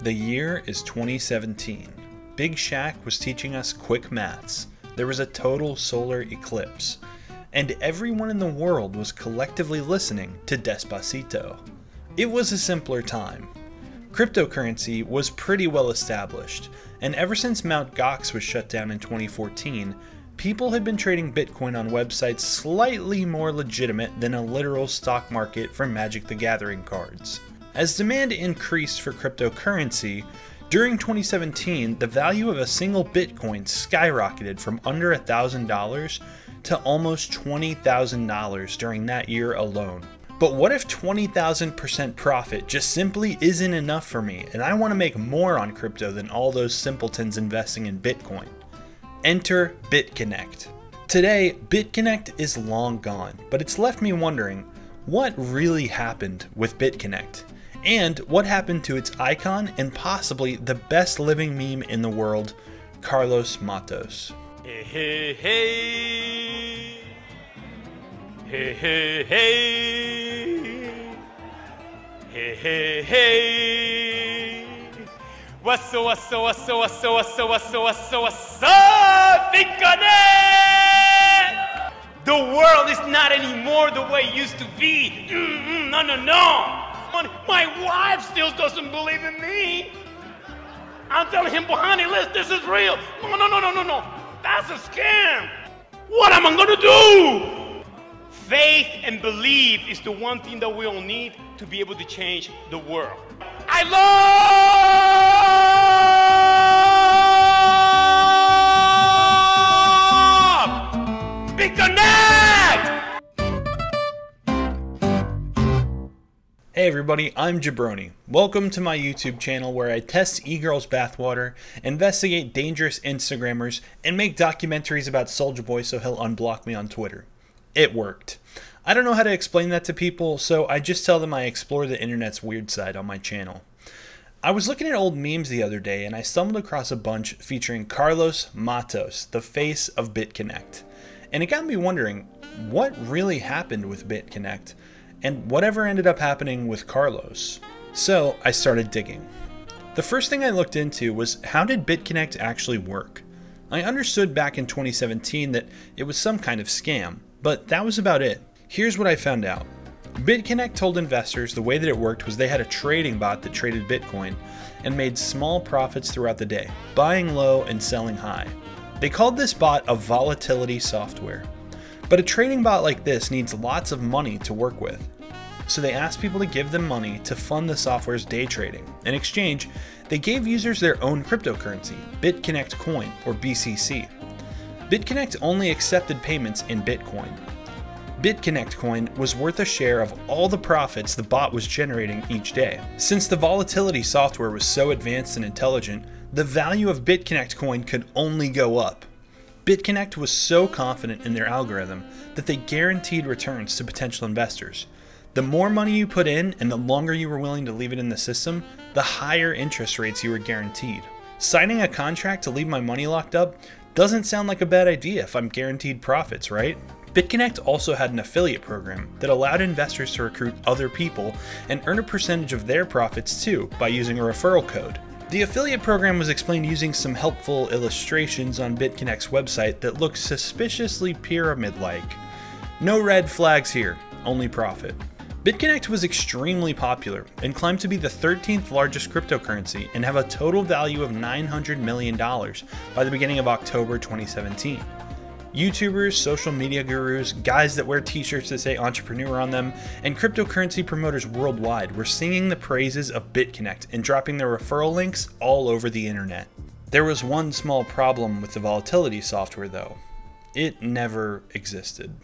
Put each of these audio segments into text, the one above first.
The year is 2017. Big Shaq was teaching us quick maths. There was a total solar eclipse. And everyone in the world was collectively listening to Despacito. It was a simpler time. Cryptocurrency was pretty well established, and ever since Mt. Gox was shut down in 2014, people had been trading Bitcoin on websites slightly more legitimate than a literal stock market for Magic the Gathering cards. As demand increased for cryptocurrency, during 2017, the value of a single Bitcoin skyrocketed from under $1,000 to almost $20,000 during that year alone. But what if 20,000% profit just simply isn't enough for me and I want to make more on crypto than all those simpletons investing in Bitcoin? Enter BitConnect. Today, BitConnect is long gone, but it's left me wondering what really happened with BitConnect? And what happened to its icon and possibly the best living meme in the world, Carlos Matos. Hey, hey, hey. Hey, hey, hey. Hey, hey, hey. What's up, what's up, what's up, what's up, what's up, what's up, what's up, what's up, Big? The world is not anymore the way it used to be. Mm-mm, no, no, no. My wife still doesn't believe in me. I'm telling him, Bohani, listen, this is real. No, no, no, no, no, no. That's a scam. What am I gonna do? Faith and belief is the one thing that we all need to be able to change the world. I love Hey everybody, I'm Jabroney. Welcome to my YouTube channel where I test e-girls bathwater, investigate dangerous Instagrammers, and make documentaries about Soldier Boy so he'll unblock me on Twitter. It worked. I don't know how to explain that to people, so I just tell them I explore the internet's weird side on my channel. I was looking at old memes the other day and I stumbled across a bunch featuring Carlos Matos, the face of BitConnect. And it got me wondering, what really happened with BitConnect? And whatever ended up happening with Carlos. So I started digging. The first thing I looked into was how did BitConnect actually work? I understood back in 2017 that it was some kind of scam, but that was about it. Here's what I found out. BitConnect told investors the way that it worked was they had a trading bot that traded Bitcoin and made small profits throughout the day, buying low and selling high. They called this bot a volatility software. But a trading bot like this needs lots of money to work with. So they asked people to give them money to fund the software's day trading. In exchange, they gave users their own cryptocurrency, BitConnect Coin, or BCC. BitConnect only accepted payments in Bitcoin. BitConnect Coin was worth a share of all the profits the bot was generating each day. Since the volatility software was so advanced and intelligent, the value of BitConnect Coin could only go up. BitConnect was so confident in their algorithm that they guaranteed returns to potential investors. The more money you put in and the longer you were willing to leave it in the system, the higher interest rates you were guaranteed. Signing a contract to leave my money locked up doesn't sound like a bad idea if I'm guaranteed profits, right? BitConnect also had an affiliate program that allowed investors to recruit other people and earn a percentage of their profits too by using a referral code. The affiliate program was explained using some helpful illustrations on BitConnect's website that look suspiciously pyramid like. No red flags here, only profit. BitConnect was extremely popular and climbed to be the 13th largest cryptocurrency and have a total value of $900 million by the beginning of October 2017. YouTubers, social media gurus, guys that wear t shirts that say entrepreneur on them, and cryptocurrency promoters worldwide were singing the praises of BitConnect and dropping their referral links all over the internet. There was one small problem with the volatility software though it never existed.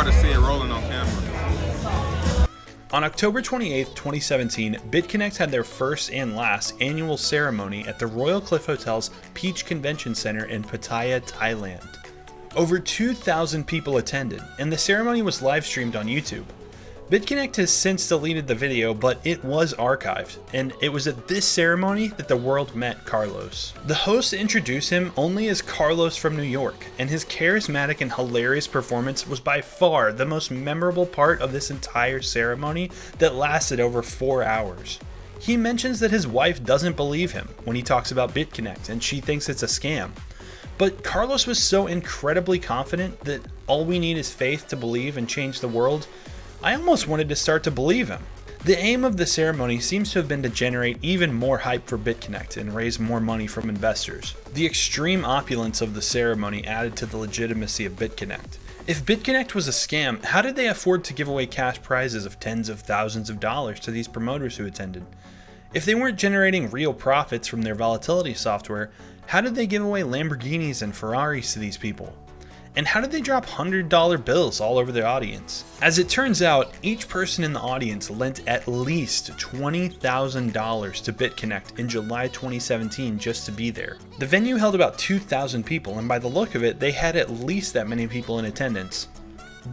Hard to see it rolling on camera. On October 28, 2017, BitConnect had their first and last annual ceremony at the Royal Cliff Hotel's Peach Convention Center in Pattaya, Thailand. Over 2,000 people attended, and the ceremony was live streamed on YouTube. BitConnect has since deleted the video, but it was archived, and it was at this ceremony that the world met Carlos. The hosts introduced him only as Carlos from New York, and his charismatic and hilarious performance was by far the most memorable part of this entire ceremony that lasted over four hours. He mentions that his wife doesn't believe him when he talks about BitConnect, and she thinks it's a scam. But Carlos was so incredibly confident that all we need is faith to believe and change the world I almost wanted to start to believe him. The aim of the ceremony seems to have been to generate even more hype for BitConnect and raise more money from investors. The extreme opulence of the ceremony added to the legitimacy of BitConnect. If BitConnect was a scam, how did they afford to give away cash prizes of tens of thousands of dollars to these promoters who attended? If they weren't generating real profits from their volatility software, how did they give away Lamborghinis and Ferraris to these people? And how did they drop $100 bills all over the audience? As it turns out, each person in the audience lent at least $20,000 to BitConnect in July 2017 just to be there. The venue held about 2,000 people, and by the look of it, they had at least that many people in attendance.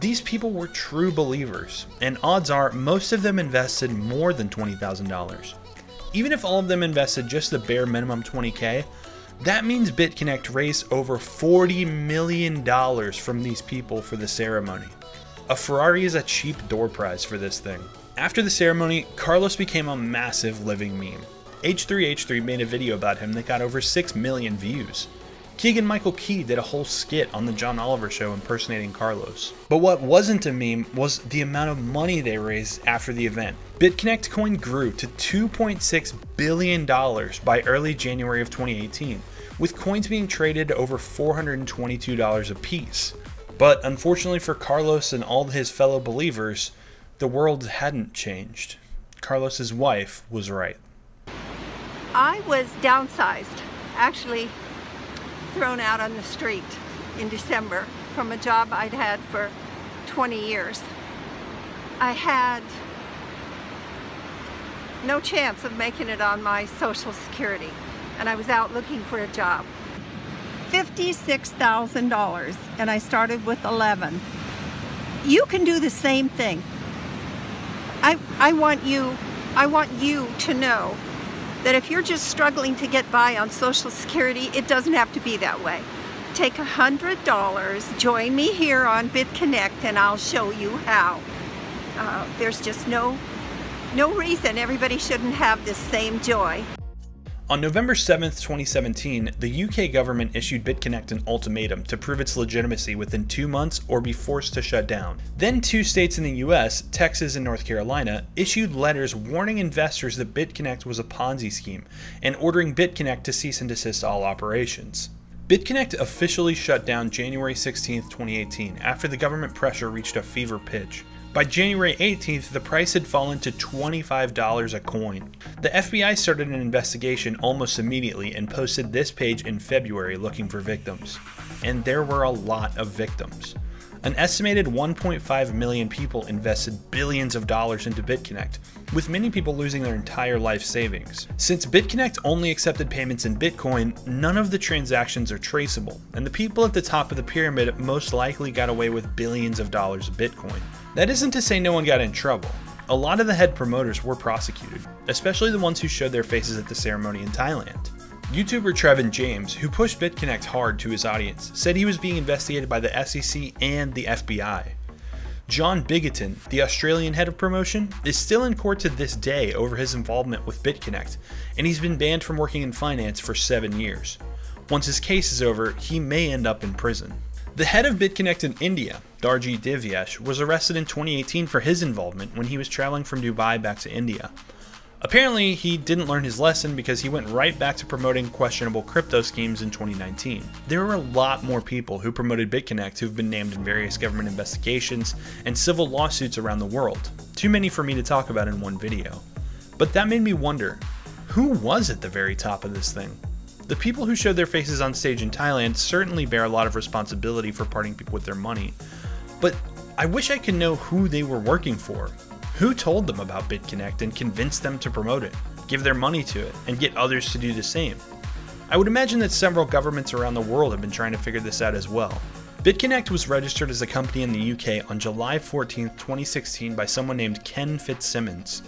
These people were true believers, and odds are most of them invested more than $20,000. Even if all of them invested just the bare minimum 20k, that means BitConnect raised over $40 million from these people for the ceremony. A Ferrari is a cheap door prize for this thing. After the ceremony, Carlos became a massive living meme. H3H3 made a video about him that got over 6 million views. Keegan Michael Key did a whole skit on the John Oliver show impersonating Carlos. But what wasn't a meme was the amount of money they raised after the event. BitConnect coin grew to $2.6 billion by early January of 2018, with coins being traded over $422 a piece. But unfortunately for Carlos and all his fellow believers, the world hadn't changed. Carlos's wife was right. I was downsized. Actually, thrown out on the street in December from a job I'd had for 20 years. I had no chance of making it on my Social Security and I was out looking for a job. $56,000 and I started with 11. You can do the same thing. I, I want you I want you to know that if you're just struggling to get by on Social Security, it doesn't have to be that way. Take a $100, join me here on BitConnect, and I'll show you how. Uh, there's just no, no reason everybody shouldn't have this same joy. On November 7, 2017, the UK government issued BitConnect an ultimatum to prove its legitimacy within two months or be forced to shut down. Then two states in the US, Texas and North Carolina, issued letters warning investors that BitConnect was a Ponzi scheme and ordering BitConnect to cease and desist all operations. BitConnect officially shut down January 16, 2018, after the government pressure reached a fever pitch. By January 18th, the price had fallen to $25 a coin. The FBI started an investigation almost immediately and posted this page in February looking for victims. And there were a lot of victims. An estimated 1.5 million people invested billions of dollars into BitConnect, with many people losing their entire life savings. Since BitConnect only accepted payments in Bitcoin, none of the transactions are traceable, and the people at the top of the pyramid most likely got away with billions of dollars of Bitcoin. That isn't to say no one got in trouble. A lot of the head promoters were prosecuted, especially the ones who showed their faces at the ceremony in Thailand. YouTuber Trevon James, who pushed BitConnect hard to his audience, said he was being investigated by the SEC and the FBI. John Bigatton, the Australian head of promotion, is still in court to this day over his involvement with BitConnect, and he's been banned from working in finance for seven years. Once his case is over, he may end up in prison. The head of BitConnect in India, Darji Divyesh, was arrested in 2018 for his involvement when he was traveling from Dubai back to India. Apparently, he didn't learn his lesson because he went right back to promoting questionable crypto schemes in 2019. There are a lot more people who promoted BitConnect who've been named in various government investigations and civil lawsuits around the world. Too many for me to talk about in one video. But that made me wonder who was at the very top of this thing? The people who showed their faces on stage in Thailand certainly bear a lot of responsibility for parting people with their money, but I wish I could know who they were working for, who told them about BitConnect and convinced them to promote it, give their money to it, and get others to do the same? I would imagine that several governments around the world have been trying to figure this out as well. BitConnect was registered as a company in the UK on July 14, 2016 by someone named Ken Fitzsimmons.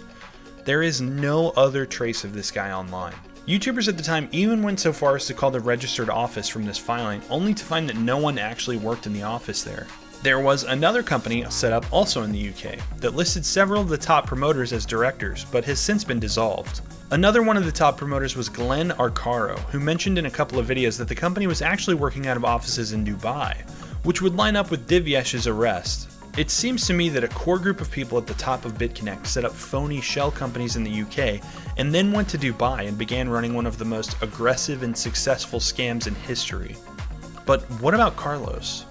There is no other trace of this guy online. YouTubers at the time even went so far as to call the registered office from this filing, only to find that no one actually worked in the office there. There was another company set up also in the UK that listed several of the top promoters as directors, but has since been dissolved. Another one of the top promoters was Glenn Arcaro, who mentioned in a couple of videos that the company was actually working out of offices in Dubai, which would line up with Divyesh's arrest. It seems to me that a core group of people at the top of BitConnect set up phony shell companies in the UK and then went to Dubai and began running one of the most aggressive and successful scams in history. But what about Carlos?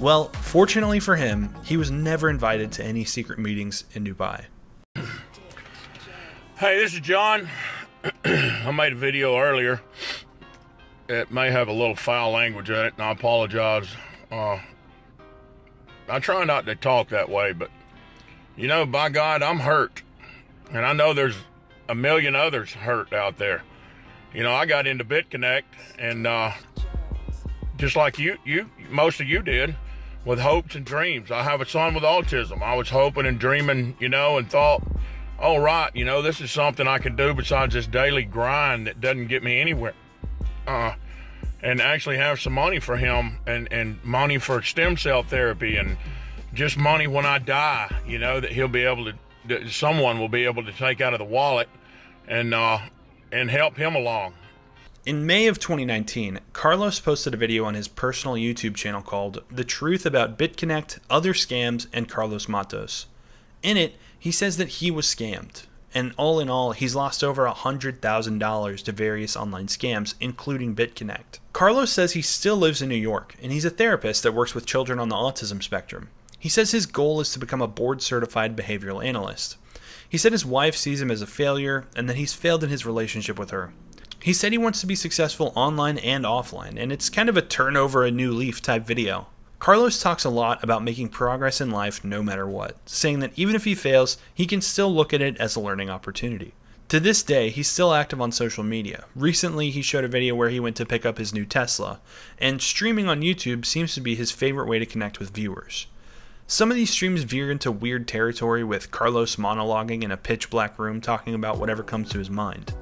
Well, fortunately for him, he was never invited to any secret meetings in Dubai. Hey, this is John. I made a video earlier. It may have a little foul language in it, and I apologize. Uh, I try not to talk that way, but you know, by God, I'm hurt. And I know there's a million others hurt out there. You know, I got into BitConnect, and uh, just like you, you, most of you did, with hopes and dreams. I have a son with autism. I was hoping and dreaming, you know, and thought, oh, right, you know, this is something I can do besides this daily grind that doesn't get me anywhere. Uh, and actually have some money for him and, and money for stem cell therapy and just money when I die, you know, that he'll be able to, that someone will be able to take out of the wallet and, uh, and help him along. In May of 2019, Carlos posted a video on his personal YouTube channel called The Truth About BitConnect, Other Scams, and Carlos Matos. In it, he says that he was scammed, and all in all, he's lost over $100,000 to various online scams, including BitConnect. Carlos says he still lives in New York, and he's a therapist that works with children on the autism spectrum. He says his goal is to become a board certified behavioral analyst. He said his wife sees him as a failure and that he's failed in his relationship with her. He said he wants to be successful online and offline, and it's kind of a turn over a new leaf type video. Carlos talks a lot about making progress in life no matter what, saying that even if he fails, he can still look at it as a learning opportunity. To this day, he's still active on social media. Recently, he showed a video where he went to pick up his new Tesla, and streaming on YouTube seems to be his favorite way to connect with viewers. Some of these streams veer into weird territory with Carlos monologuing in a pitch black room talking about whatever comes to his mind.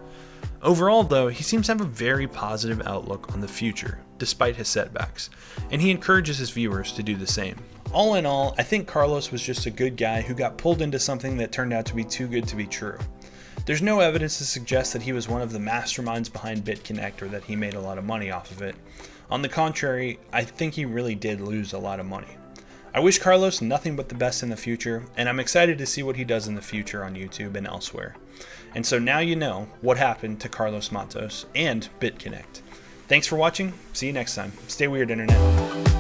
Overall, though, he seems to have a very positive outlook on the future, despite his setbacks, and he encourages his viewers to do the same. All in all, I think Carlos was just a good guy who got pulled into something that turned out to be too good to be true. There's no evidence to suggest that he was one of the masterminds behind BitConnect or that he made a lot of money off of it. On the contrary, I think he really did lose a lot of money. I wish Carlos nothing but the best in the future, and I'm excited to see what he does in the future on YouTube and elsewhere. And so now you know what happened to Carlos Matos and BitConnect. Thanks for watching. See you next time. Stay weird, Internet.